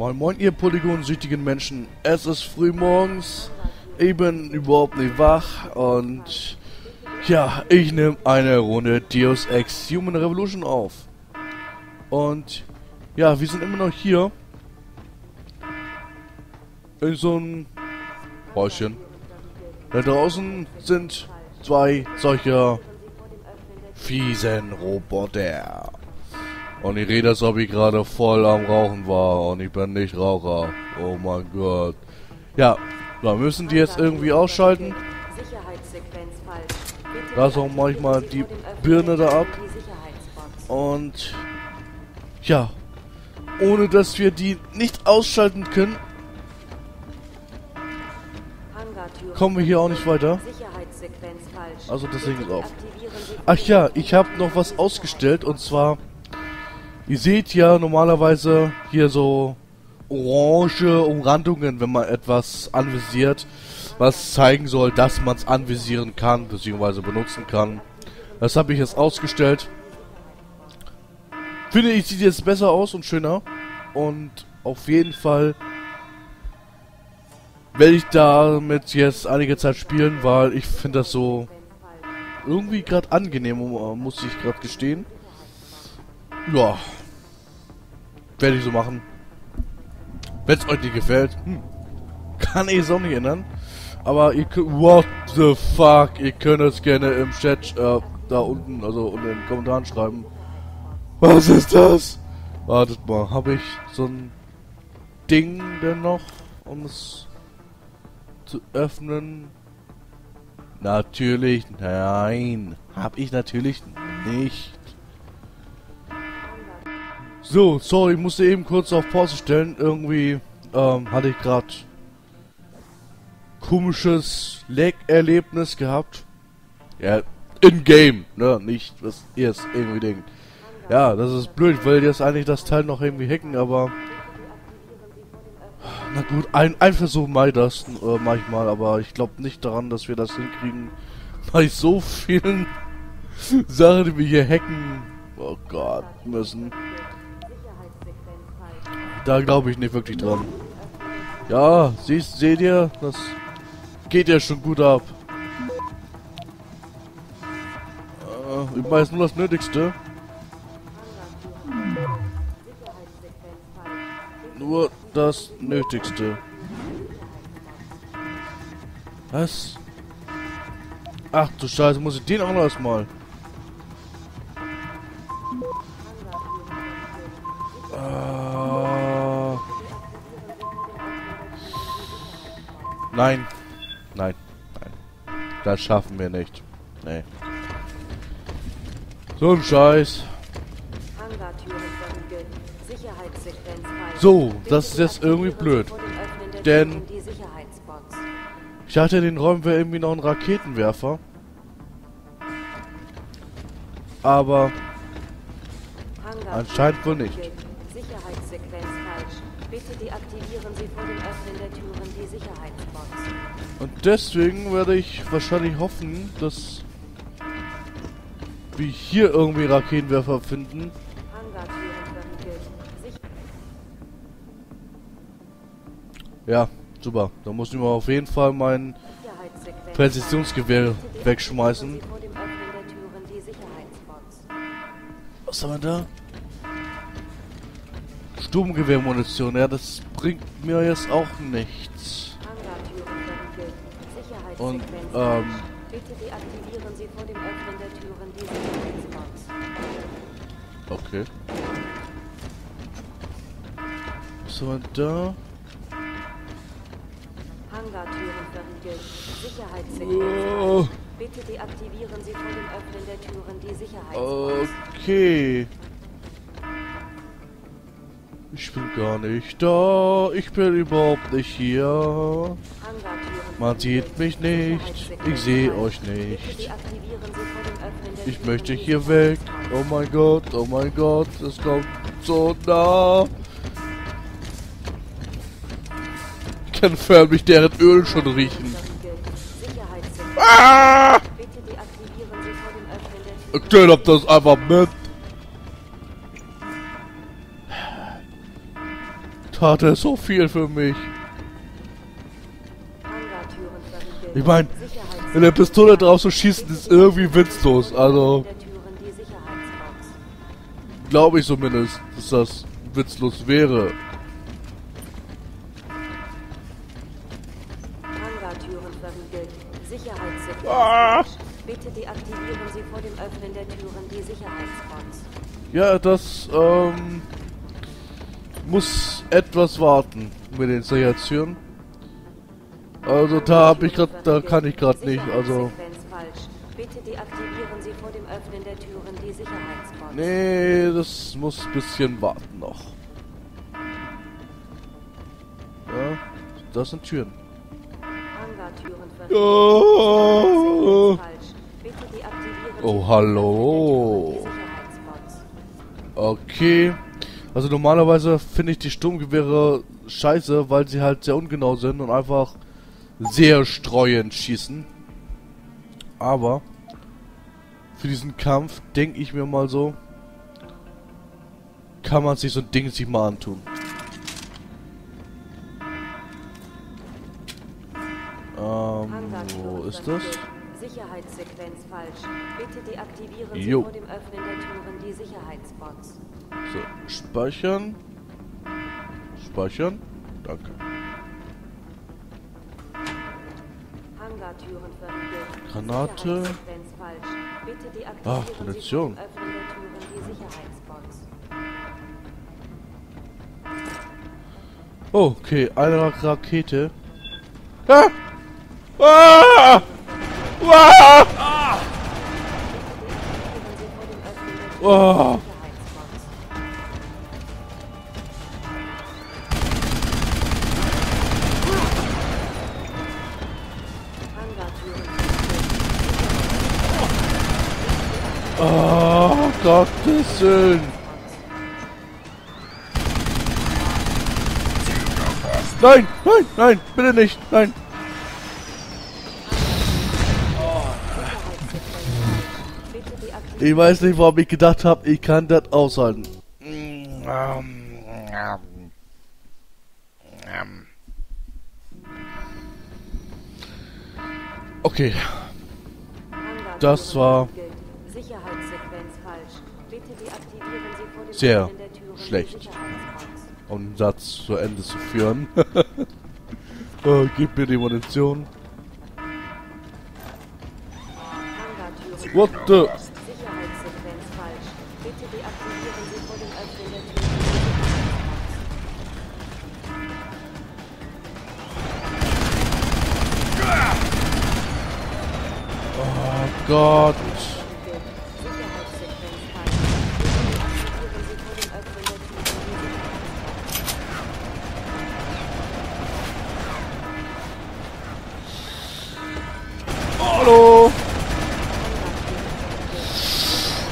Moin moin ihr polygonsüchtigen Menschen. Es ist früh morgens. Ich bin überhaupt nicht wach und ja, ich nehme eine Runde Deus Ex Human Revolution auf. Und ja, wir sind immer noch hier. In so einem Häuschen. Da draußen sind zwei solcher fiesen Roboter. Und ich rede, als ob ich gerade voll am Rauchen war. Und ich bin nicht Raucher. Oh mein Gott. Ja, wir müssen die jetzt irgendwie ausschalten. Da ist auch manchmal die Birne da ab. Und ja, ohne dass wir die nicht ausschalten können, kommen wir hier auch nicht weiter. Also das Ding ist auf. Ach ja, ich habe noch was ausgestellt und zwar, ihr seht ja normalerweise hier so orange Umrandungen, wenn man etwas anvisiert, was zeigen soll, dass man es anvisieren kann, beziehungsweise benutzen kann. Das habe ich jetzt ausgestellt. Finde ich, sieht jetzt besser aus und schöner. Und auf jeden Fall werde ich damit jetzt einige Zeit spielen, weil ich finde das so irgendwie gerade angenehm, muss ich gerade gestehen. Ja. Werde ich so machen. Wenn es euch nicht gefällt, hm, kann ich es auch nicht ändern. Aber ihr könnt, what the fuck, ihr könnt es gerne im Chat äh, da unten, also unter den Kommentaren schreiben. Was ist das? Wartet mal, habe ich so ein Ding denn noch, um es zu öffnen? Natürlich, nein, habe ich natürlich nicht. So, sorry, ich musste eben kurz auf Pause stellen. Irgendwie ähm, hatte ich gerade komisches Lag-Erlebnis gehabt. Ja, in-game, ne? Nicht, was ihr jetzt irgendwie denkt. Ja, das ist blöd, weil jetzt eigentlich das Teil noch irgendwie hacken, aber... Na gut, ein, ein Versuch mal das äh, manchmal, aber ich glaube nicht daran, dass wir das hinkriegen, bei so vielen Sachen, die wir hier hacken, oh Gott, müssen. Da glaube ich nicht wirklich dran. Ja, siehst, seht ihr, das geht ja schon gut ab. Äh, ich weiß nur das Nötigste. Nur das Nötigste. Was? Ach du Scheiße, muss ich den auch noch erstmal. Nein. Nein. Nein. Das schaffen wir nicht. Nee. So ein Scheiß. So, das ist jetzt irgendwie blöd. Denn ich hatte den Räumen wir irgendwie noch einen Raketenwerfer. Aber anscheinend wohl nicht. Bitte deaktivieren Sie vor dem Öffnen der Türen die Sicherheitsbox. Und deswegen werde ich wahrscheinlich hoffen, dass wir hier irgendwie Raketenwerfer finden. Ja, super. Da muss ich mal auf jeden Fall mein Präzisionsgewehr wegschmeißen. Was haben wir da? Sturmgewehrmunition. Ja, das bringt mir jetzt auch nichts. Und, ähm... Okay. Was haben wir da? Hangartüren verriegelt. Sicherheitssequenz. Oh. Bitte deaktivieren Sie vor dem Öffnen der Türen die Sicherheitsbox. Okay. Ich bin gar nicht da. Ich bin überhaupt nicht hier. Man sieht mich nicht. Ich sehe euch nicht. Ich möchte hier weg. Oh mein Gott, oh mein Gott. Es kommt so nah. Ich kann förmlich deren Öl schon riechen. Ah! Okay, hab das einfach mit. Tat er so viel für mich. Ich mein, Sicherheits- Mit der Pistole drauf zu schießen ist irgendwie witzlos. Also, glaube ich zumindest, dass das witzlos wäre. Hangartüren verriegelt. Ah! Bitte deaktivieren Sie vor dem Öffnen der Türen die Sicherheitsbox. Ja, das, ähm, muss etwas warten mit den Sicherheitstüren. Also da habe ich grad, da kann ich gerade nicht, also, nee, das muss ein bisschen warten noch. Ja, das sind Türen. Oh, Oh, hallo. Okay. Also normalerweise finde ich die Sturmgewehre scheiße, weil sie halt sehr ungenau sind und einfach sehr streuend schießen. Aber für diesen Kampf denke ich mir mal so, kann man sich so ein Ding sich mal antun. Ähm, wo ist das? Sicherheitssequenz falsch. Bitte deaktivieren Jo. Sie vor dem Öffnen der Türen die Sicherheitsbox. Speichern. Speichern. Danke. Granate. Ach, Munition. okay, eine Ra- Rakete. Ah! Ah! Ah! Oh. Willen. Nein, nein, nein, bitte nicht, nein. Ich weiß nicht, warum ich gedacht habe, ich kann das aushalten. Okay, Das war Sehr schlecht. Um den Satz zu Ende zu führen. oh, gib mir die Munition. What the? Falsch.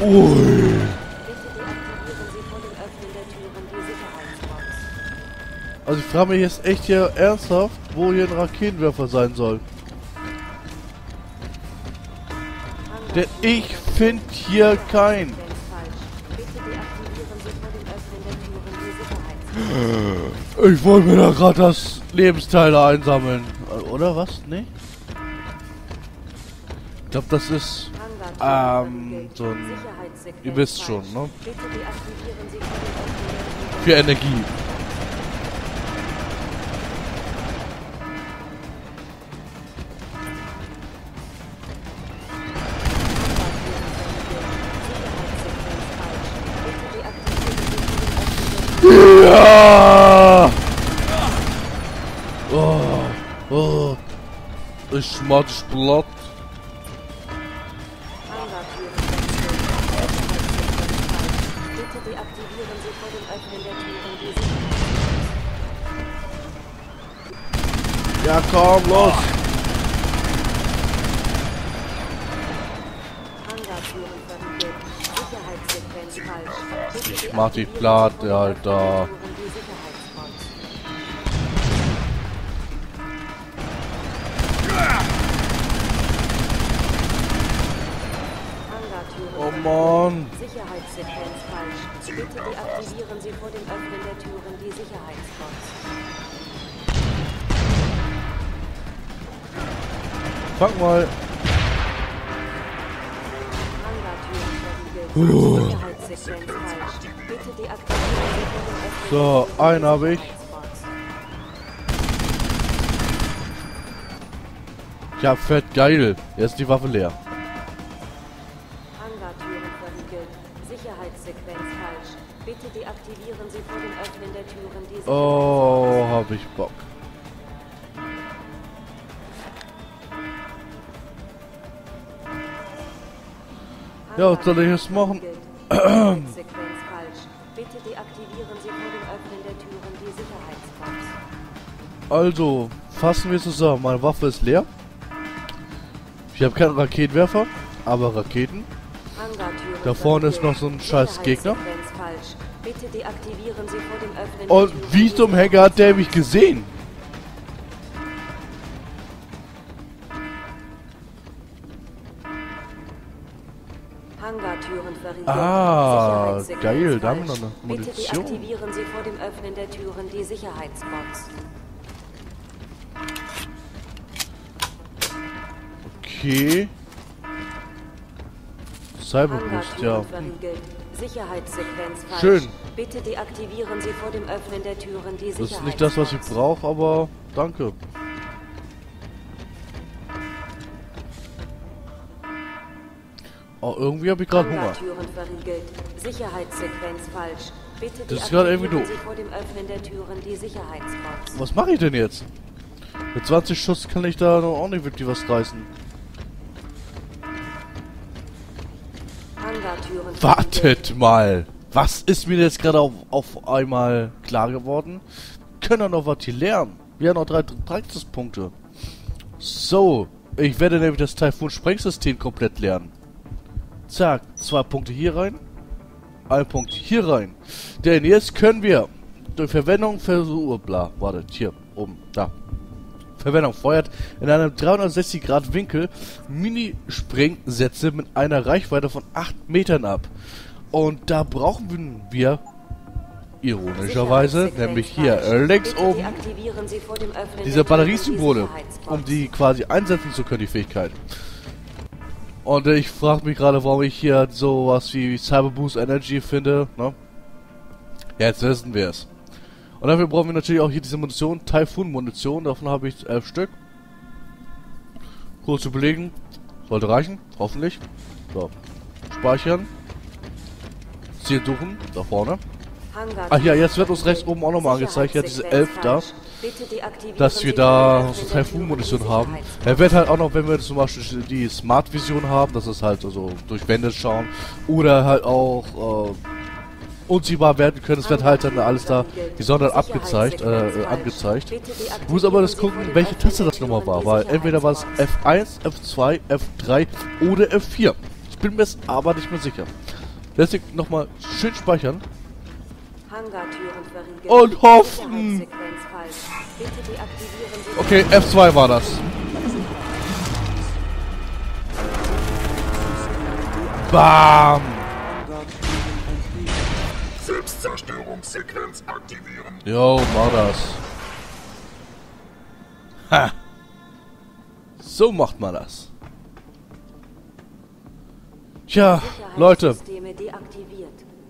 Sicherheitsbox. Also ich frage mich jetzt echt hier ernsthaft, wo hier ein Raketenwerfer sein soll. Denn ich finde hier keinen. Ich wollte mir da gerade das Lebensteile einsammeln. Oder was? Nee? Ich glaube, das ist... Ähm, so ein- ihr wisst schon, ne? Für Energie. Ja! Oh, oh. Ich schmatz Blatt. Bitte Komm, los. Ich mach vor dem Alter. Oh Mann. Sicherheitssequenz falsch. Bitte deaktivieren Sie vor dem Öffnen der Türen die Sicherheitsbox. Dem Öffnen So, einen habe ich. Ja, fett geil. Jetzt ist die Waffe leer. Hangartüren verriegelt. Sicherheitssequenz falsch. Bitte deaktivieren Sie vor dem Öffnen der Türen. Oh, hab ich Bock. Ja, was soll ich jetzt machen? Sequenz falsch. Bitte deaktivieren Sie vor dem Öffnen der Türen die Sicherheitsbox. Also, fassen wir zusammen. Meine Waffe ist leer. Ich habe keinen Raketenwerfer, aber Raketen. Da vorne ist noch so ein scheiß Gegner. Und wie zum Henker hat der mich gesehen? Hangartüren verriegelt. Ah, geil, da haben wir noch eine Bitte Munition. deaktivieren Sie vor dem Öffnen der Türen die Sicherheitsbox. Okay. Cyberboost, ja. Schön. Bitte deaktivieren Sie vor dem Öffnen der Türen die Das ist nicht das, was ich Sicherheitsbox. brauche, aber danke. Oh, irgendwie habe ich gerade Hunger. Das ist gerade irgendwie doof. Was mache ich denn jetzt? Mit 20 Schuss kann ich da noch auch nicht wirklich was reißen. Wartet mal! Was ist mir jetzt gerade auf, auf einmal klar geworden? Können wir noch was hier lernen? Wir haben noch drei Praxispunkte. So, ich werde nämlich das Typhoon-Sprengsystem komplett lernen. Zack, zwei Punkte hier rein, ein Punkt hier rein. Denn jetzt können wir durch Verwendung versuchen, bla, wartet, hier, oben, da. Verwendung feuert in einem 360 Grad Winkel Mini-Sprengsätze mit einer Reichweite von 8 Metern ab. Und da brauchen wir ironischerweise, nämlich hier äh, links oben diese Batteriesymbole, um die quasi einsetzen zu können, die Fähigkeit. Und ich frage mich gerade, warum ich hier sowas wie Cyber Boost Energy finde, ne? Jetzt wissen wir es. Und dafür brauchen wir natürlich auch hier diese Munition, Typhoon Munition, davon habe ich elf Stück. Kurz überlegen, sollte reichen, hoffentlich. So, speichern. Ziel suchen, da vorne. Ach ja, jetzt wird uns rechts oben auch nochmal angezeigt, ja, diese elf da. Dass wir da so die haben. Er wird halt auch noch, wenn wir zum Beispiel die Smart Vision haben, das ist halt also durch Wände schauen oder halt auch äh, unsichtbar werden können. Es wird halt dann alles da gesondert abgezeigt, äh, angezeigt. Ich muss aber das gucken, welche Taste das nochmal war, weil entweder war es F1, F2, F3 oder F4. Ich bin mir jetzt aber nicht mehr sicher. Deswegen nochmal schön speichern. Hangartüren verriegelt. Und hoffen. Okay, F2 war das. Bam! Selbstzerstörungssequenz aktivieren. Jo, mach das. Ha! So macht man das. Tja, Leute.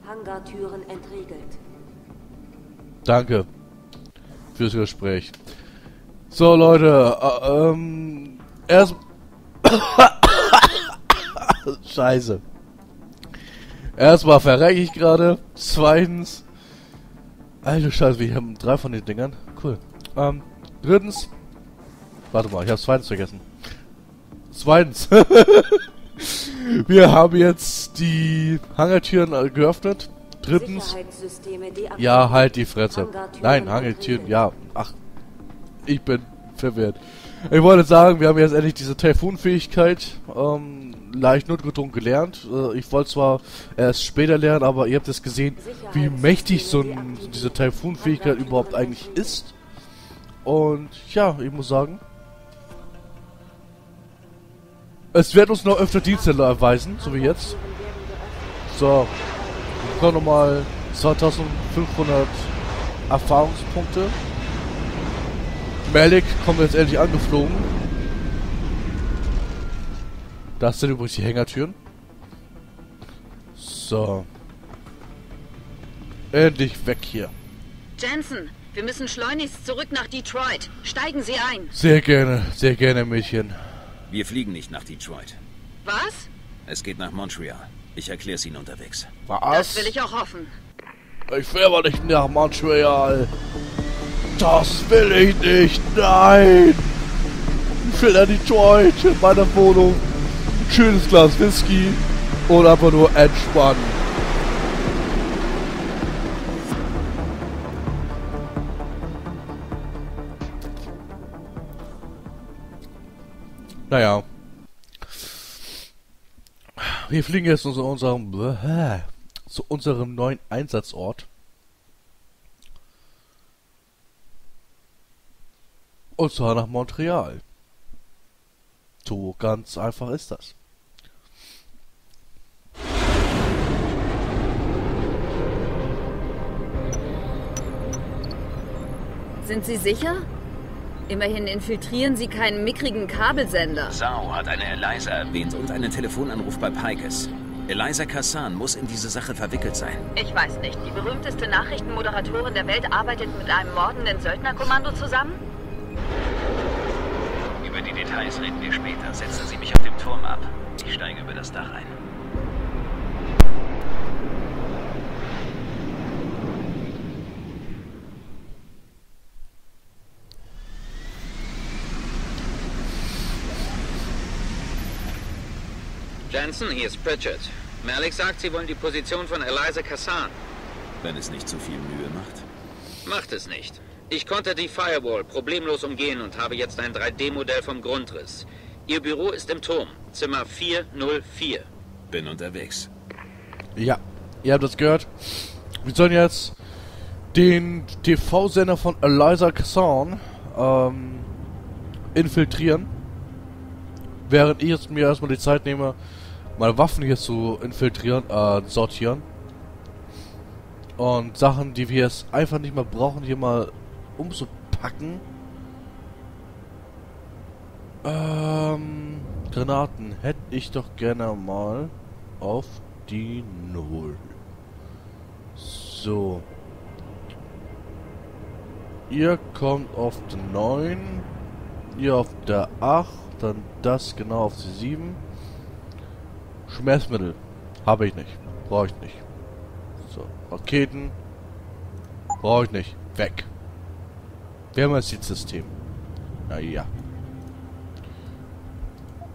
Hangartüren entriegelt. Danke fürs Gespräch. So, Leute, äh, ähm, erst... Scheiße. Erstmal verrecke ich gerade. Zweitens... Alter Scheiße, wir haben drei von den Dingern. Cool. Ähm, drittens... Warte mal, ich habe zweitens vergessen. Zweitens. wir haben jetzt die Hangertüren geöffnet. Drittens... Ja, halt die Fresse. Nein, Hangeltüren, ja. Ach, ich bin verwirrt. Ich wollte sagen, wir haben jetzt endlich diese Typhoon-Fähigkeit ähm, leicht notgedrungen gelernt. Äh, ich wollte zwar erst später lernen, aber ihr habt es gesehen, wie mächtig so ein, diese Typhoon-Fähigkeit überhaupt eigentlich ist. Und ja, ich muss sagen, es wird uns noch öfter Dienste erweisen, so wie jetzt. So. Bekommen nochmal 2500 Erfahrungspunkte. Malik kommt jetzt endlich angeflogen. Das sind übrigens die Hängertüren. So. Endlich weg hier. Jensen, wir müssen schleunigst zurück nach Detroit. Steigen Sie ein. Sehr gerne, sehr gerne, Mädchen. Wir fliegen nicht nach Detroit. Was? Es geht nach Montreal. Ich erkläre es Ihnen unterwegs. Das Was? will ich auch hoffen. Ich will aber nicht nach Montreal. Das will ich nicht. Nein. Ich will nach Detroit in meiner Wohnung. Ein schönes Glas Whisky und einfach nur entspannen. Naja. Wir fliegen jetzt zu unserem, zu unserem neuen Einsatzort. Und zwar nach Montreal. So ganz einfach ist das. Sind Sie sicher? Immerhin infiltrieren Sie keinen mickrigen Kabelsender. Sao hat eine Eliza erwähnt und einen Telefonanruf bei Pikes. Eliza Kassan muss in diese Sache verwickelt sein. Ich weiß nicht. Die berühmteste Nachrichtenmoderatorin der Welt arbeitet mit einem mordenden Söldnerkommando zusammen? Über die Details reden wir später. Setzen Sie mich auf dem Turm ab. Ich steige über das Dach ein. Jensen, hier ist Pritchard. Malik sagt, Sie wollen die Position von Eliza Kassan. Wenn es nicht zu viel Mühe macht. Macht es nicht. Ich konnte die Firewall problemlos umgehen und habe jetzt ein 3D-Modell vom Grundriss. Ihr Büro ist im Turm, Zimmer 404. Bin unterwegs. Ja, ihr habt das gehört. Wir sollen jetzt den TV-Sender von Eliza Casson ähm, infiltrieren. Während ich jetzt mir erstmal die Zeit nehme, meine Waffen hier zu infiltrieren, äh, sortieren. Und Sachen, die wir jetzt einfach nicht mehr brauchen, hier mal umzupacken. Ähm, Granaten hätte ich doch gerne mal auf die Null. So. Ihr kommt auf die 9. Ihr auf der 8. Dann das genau auf die 7. Schmerzmittel. Habe ich nicht. Brauche ich nicht. So. Raketen. Brauche ich nicht. Weg. Wärmeinsystem. Naja.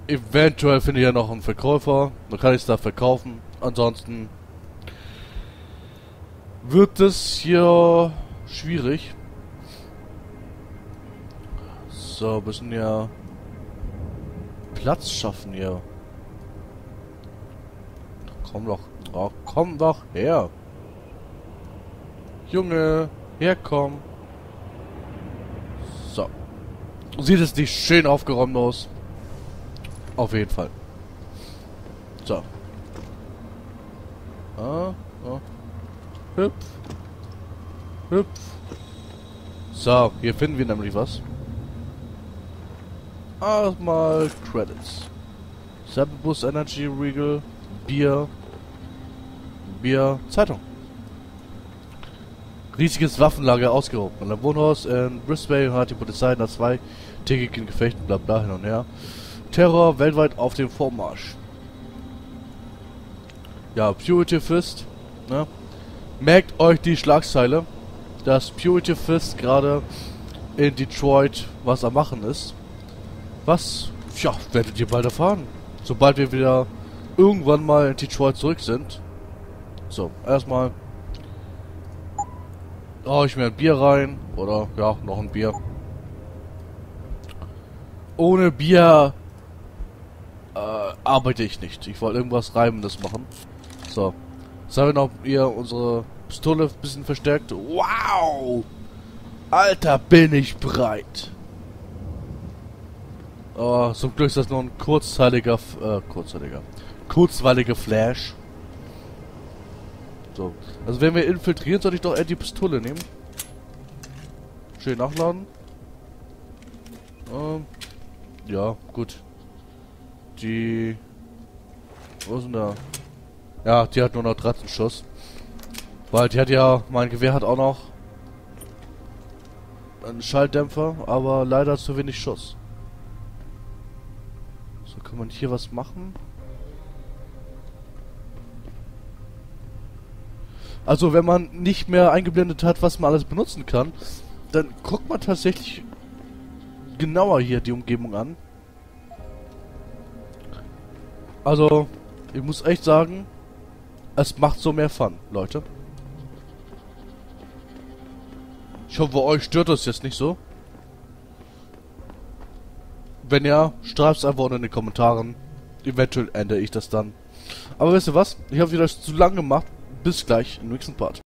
Eventuell finde ich ja noch einen Verkäufer. Dann kann ich es da verkaufen. Ansonsten wird es hier schwierig. So, müssen ja Platz schaffen hier. Komm doch, oh, komm doch her. Junge, herkomm. So. Sieht es nicht schön aufgeräumt aus? Auf jeden Fall. So. Ah, ah. Hüpf. Hüpf. So, hier finden wir nämlich was. Erstmal Credits. Bus Energy Regal, Bier, Bier, Zeitung. Riesiges Waffenlager ausgeraubt. In einem Wohnhaus in Brisbane hat die Polizei nach zwei tägigen Gefechten bla bla hin und her. Terror weltweit auf dem Vormarsch. Ja, Purity Fist, ne? Merkt euch die Schlagzeile, dass Purity Fist gerade in Detroit was am machen ist. Was, ja, werdet ihr bald erfahren. Sobald wir wieder irgendwann mal in Detroit zurück sind. So, erstmal hau ich mir ein Bier rein. Oder, ja, noch ein Bier. Ohne Bier äh, arbeite ich nicht. Ich wollte irgendwas Reibendes machen. So. Jetzt haben wir noch hier unsere Pistole ein bisschen verstärkt. Wow! Alter, bin ich breit. Oh, zum Glück ist das nur ein kurzzeitiger, äh, kurzzeitiger, kurzweiliger Flash. So. Also wenn wir infiltrieren, sollte ich doch eher die Pistole nehmen. Schön nachladen. Ähm, ja, gut. Die... Wo ist denn da? Ja, die hat nur noch 13 Schuss. Weil die hat ja... Mein Gewehr hat auch noch... Einen Schalldämpfer, aber leider zu wenig Schuss. So, kann man hier was machen? Also, wenn man nicht mehr eingeblendet hat, was man alles benutzen kann, dann guckt man tatsächlich genauer hier die Umgebung an. Also, ich muss echt sagen, es macht so mehr Fun, Leute. Ich hoffe, euch stört das jetzt nicht so. Wenn ja, schreibt es einfach unter in den Kommentaren. Eventuell ändere ich das dann. Aber wisst ihr was? Ich habe wieder zu lang gemacht. Bis gleich im nächsten Part.